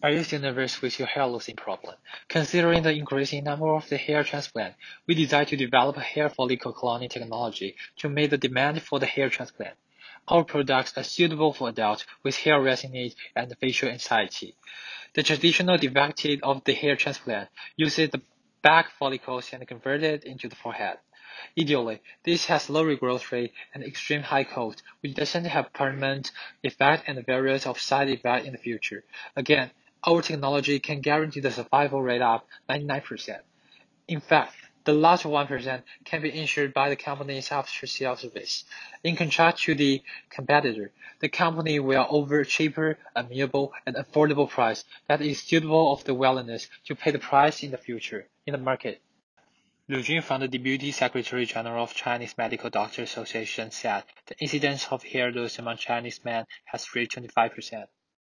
Are you still nervous with your hair losing problem? Considering the increasing number of the hair transplant, we decided to develop a hair follicle cloning technology to meet the demand for the hair transplant. Our products are suitable for adults with hair needs and facial anxiety. The traditional defective of the hair transplant uses the back follicles and convert it into the forehead. Ideally, this has low regrowth rate and extreme high cost, which doesn't have permanent effect and various of side effects in the future. Again, our technology can guarantee the survival rate of 99%. In fact, the last 1% can be insured by the company's after-sales service. In contrast to the competitor, the company will offer cheaper, amiable, and affordable price that is suitable of the willingness to pay the price in the future in the market. Lu Jun from the Deputy Secretary General of Chinese Medical Doctors Association said the incidence of hair loss among Chinese men has reached 25%.